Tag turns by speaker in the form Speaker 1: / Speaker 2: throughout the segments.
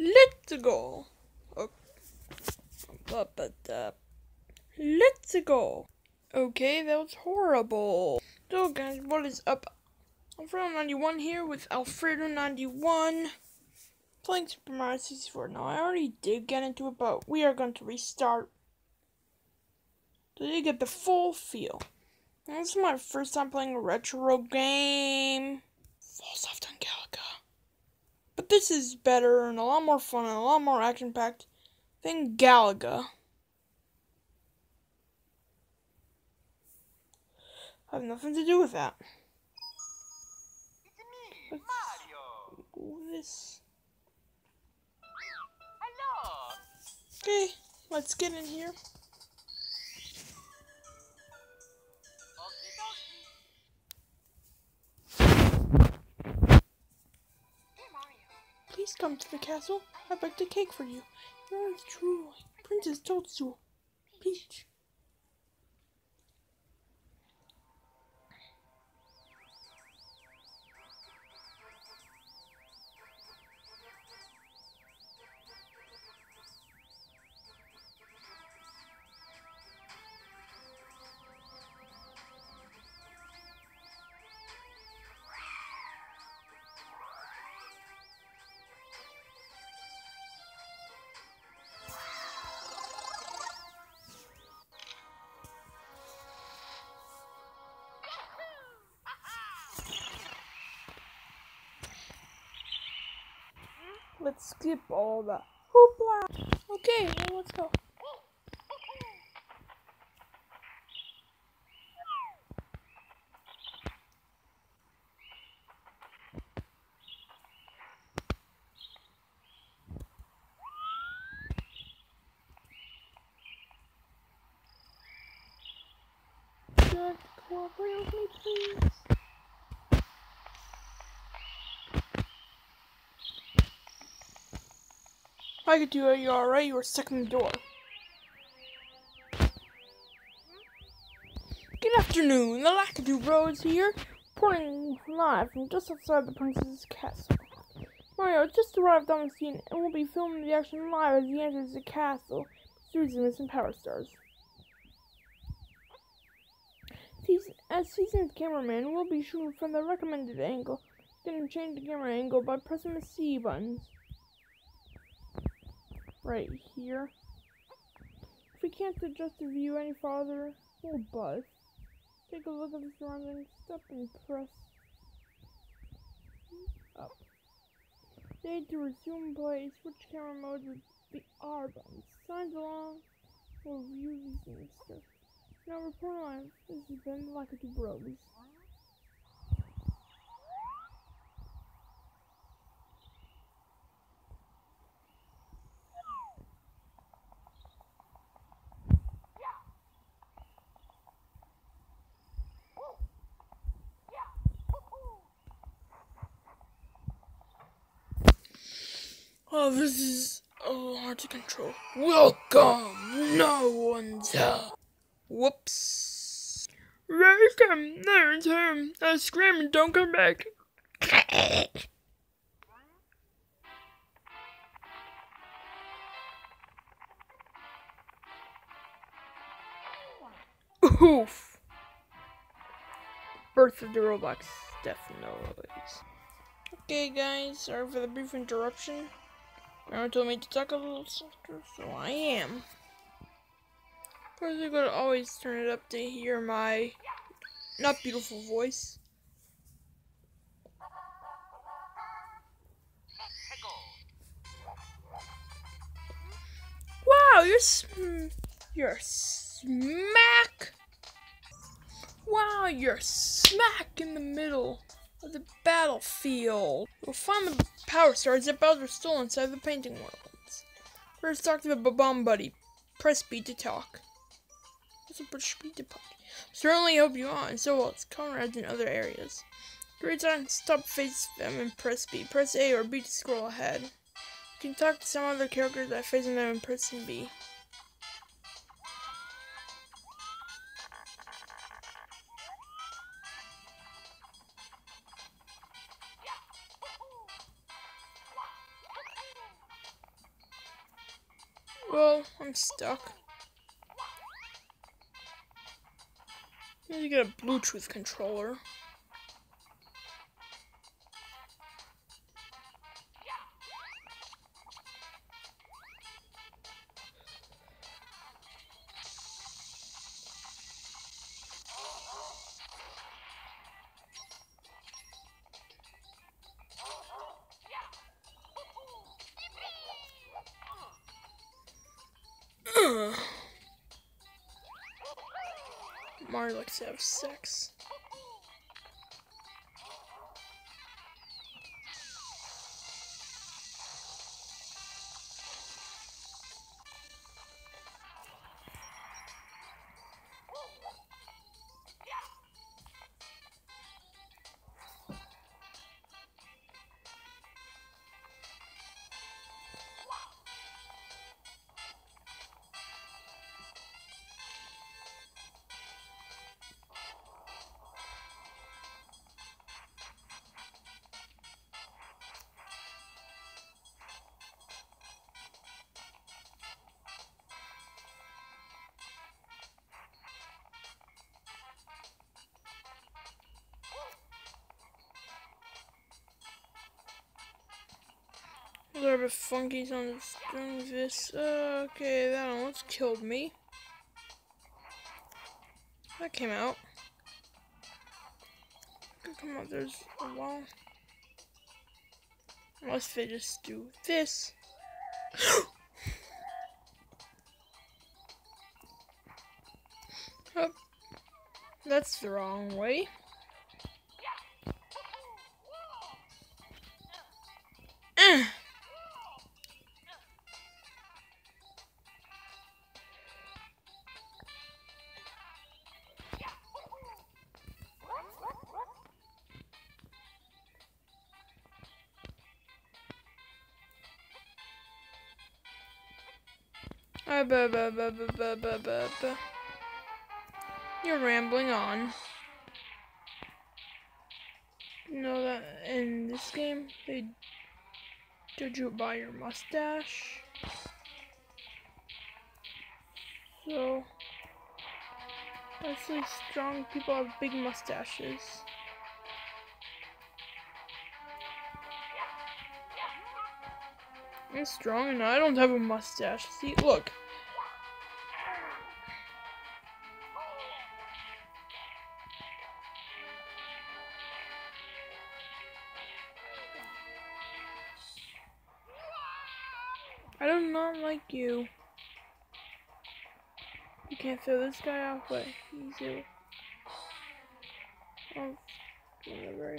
Speaker 1: Let's go. Oh. Okay. Let's go. Okay, that was horrible. So guys, what is up? Alfredo91 here with Alfredo91 playing Super Mario 64. Now, I already did get into it, but we are going to restart so you get the full feel. This is my first time playing a retro game. This is better and a lot more fun and a lot more action packed than Galaga. I have nothing to do with that.
Speaker 2: It's me, Mario.
Speaker 1: This.
Speaker 2: Hello.
Speaker 1: Okay, let's get in here. Please come to the castle. I baked a cake for you. Yours truly, Princess Toadstool. Peach. Let's skip all that. Hoopla! Okay, well, let's go. Cooperate with me, please. I could do it, you alright, you were stuck in the door. Good afternoon, the Bro is here, reporting live from just outside the princess's castle. Mario just arrived on the scene and will be filming the action live as he enters the castle, using missing power stars. As seasoned cameraman, we'll be shooting from the recommended angle. Can change the camera angle by pressing the C buttons right here. If we can't adjust the view any farther, we'll buzz. Take a look at the surroundings, step and press up. Need to resume play, switch camera mode with the R button. Signs along, we'll view these and stuff. Now report live, this has been the Lakitu Bros. Oh, this is oh hard to control. Welcome, no one's up. Whoops. Welcome, no one's home. I scream and don't come back. Oof. Birth of the Roblox noise. Okay, guys, sorry for the brief interruption. Grandma told me to talk a little softer, so I am. Of course, I'm gonna always turn it up to hear my not beautiful voice. Wow, you're sm- you're smack. Wow, you're smack in the middle the battlefield. We'll find the power stars that Bowser stole inside the painting worlds. First, talk to the Bomb Buddy. Press B to talk. Push B to talk. Certainly hope you are, and so will its comrades in other areas. Great time, stop, face them, and press B. Press A or B to scroll ahead. You can talk to some other characters by facing them and pressing B. Well, I'm stuck. Need to get a Bluetooth controller. Mario likes to have sex. There are funkies on the of this. Uh, okay, that almost killed me. That came out. Come on, there's a wall. Unless they just do this. oh, that's the wrong way. Uh, You're rambling on. Know that in this game, they judge you by your mustache. So, I see strong people have big mustaches. I'm strong and I don't have a mustache. See, look. I do not like you. You can't throw this guy off, but he's ill. Oh, whatever.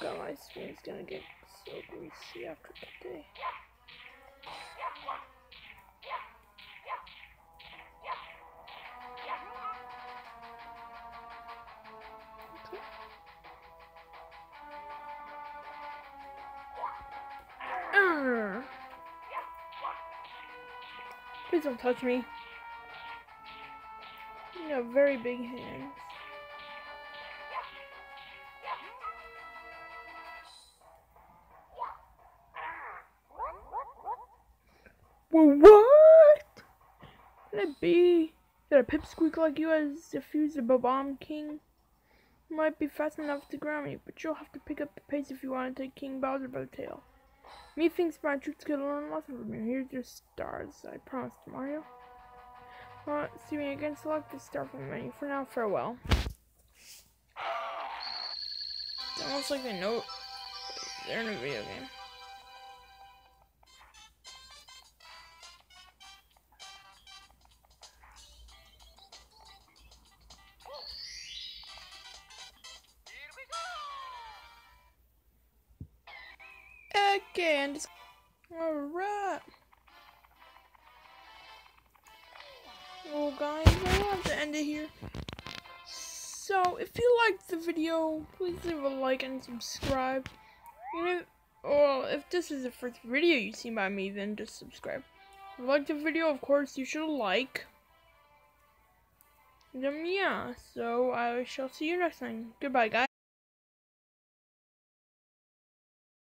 Speaker 1: God, my skin's gonna get so greasy after today. Please don't touch me. You have very big hands. Well, what? Could it be that a pipsqueak like you has defused a bomb king? You might be fast enough to ground me, but you'll have to pick up the pace if you want to take King Bowser by the tail. Methinks my troops could learn lots from you. Here's your stars, I promised Mario. Well, see me again, select the star from the menu. For now, farewell. It's almost like they know they're in a video game. Again. Alright. Well, guys, I have to end it here. So, if you liked the video, please leave a like and subscribe. And if, well, if this is the first video you've seen by me, then just subscribe. If you liked the video, of course, you should like. And um, yeah, so I shall see you next time. Goodbye, guys.